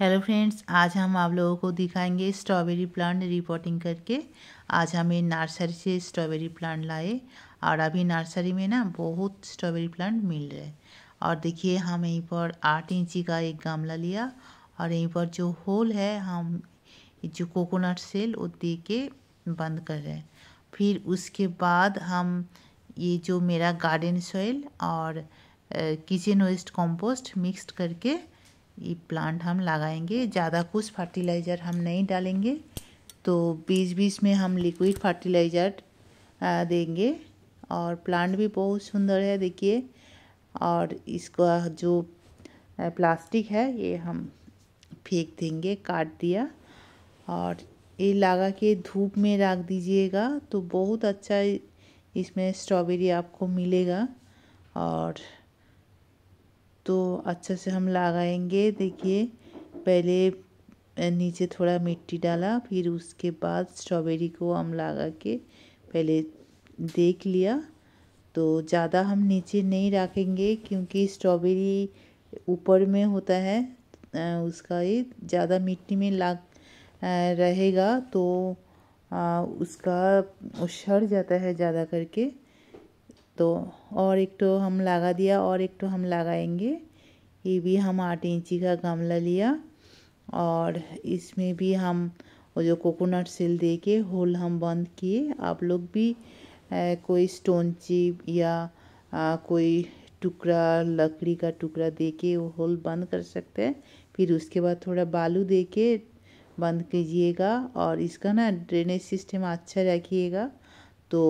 Hello friends आज हम आप लोगों को दिखाएँगे स्ट्रॉबेरी प्लांट रिपोर्टिंग करके। आज हमें नर्सरी से स्ट्रॉबेरी प्लांट लाए और अभी नर्सरी में ना बहुत स्ट्रॉबेरी प्लांट मिल रहे हैं। और देखिए, हम यहीं पर आठ इंची का एक गमला लिया और यहीं पर जो होल है, हम जो कोकोनट सेल वो दे के बंद कर रहे हैं। फिर उसके बाद हम ये जो मेरा गार्डन सॉइल और किचन वेस्ट कंपोस्ट मिक्स्ड करके ये प्लांट हम लगाएँगे। ज़्यादा कुछ फर्टिलाइज़र हम नहीं डालेंगे। तो बीच बीच में हम लिक्विड फर्टिलाइज़र देंगे। और प्लांट भी बहुत सुंदर है, देखिए। और इसका जो प्लास्टिक है, ये हम फेंक देंगे, काट दिया। और ये लगा के धूप में रख दीजिएगा तो बहुत अच्छा इसमें स्ट्रॉबेरी आपको मिलेगा। और अच्छा से हम लगाएँगे। देखिए, पहले नीचे थोड़ा मिट्टी डाला, फिर उसके बाद स्ट्रॉबेरी को हम लगा के पहले देख लिया। तो ज़्यादा हम नीचे नहीं रखेंगे, क्योंकि स्ट्रॉबेरी ऊपर में होता है उसका ये ज़्यादा मिट्टी में लग रहेगा तो उसका सड़ जाता है ज़्यादा करके। तो और एक तो हम लगा दिया, और एक तो हम लगाएँगे। ये भी हम आठ इंची का गमला लिया और इसमें भी हम वो जो कोकोनट सिल दे के होल हम बंद किए। आप लोग भी आ, कोई स्टोन चिप या आ, कोई टुकड़ा लकड़ी का टुकड़ा दे के वो होल बंद कर सकते हैं। फिर उसके बाद थोड़ा बालू दे के बंद कीजिएगा और इसका ना ड्रेनेज सिस्टम अच्छा रखिएगा। तो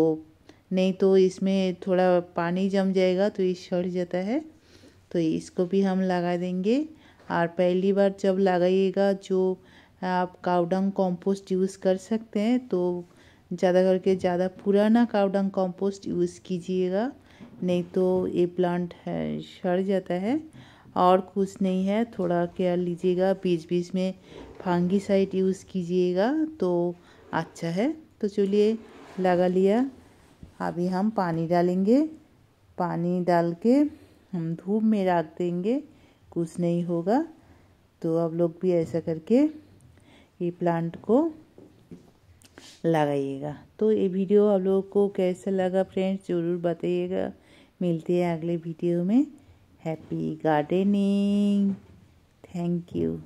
नहीं तो इसमें थोड़ा पानी जम जाएगा तो ये सड़ जाता है। तो इसको भी हम लगा देंगे। और पहली बार जब लगाइएगा, जो आप काउडंग कंपोस्ट यूज़ कर सकते हैं तो ज़्यादा करके ज़्यादा पुराना काउडंग कंपोस्ट यूज़ कीजिएगा। नहीं तो ये प्लांट है, सड़ जाता है। और कुछ नहीं है, थोड़ा केयर लीजिएगा बीच बीच में फांगी साइड यूज़ कीजिएगा तो अच्छा है। तो चलिए, लगा लिया। अभी हम पानी डालेंगे। पानी डाल के हम धूप में रख देंगे, कुछ नहीं होगा। तो आप लोग भी ऐसा करके ये प्लांट को लगाइएगा। तो ये वीडियो आप लोगों को कैसा लगा फ्रेंड्स ज़रूर बताइएगा। मिलते हैं अगले वीडियो में। Happy gardening thank you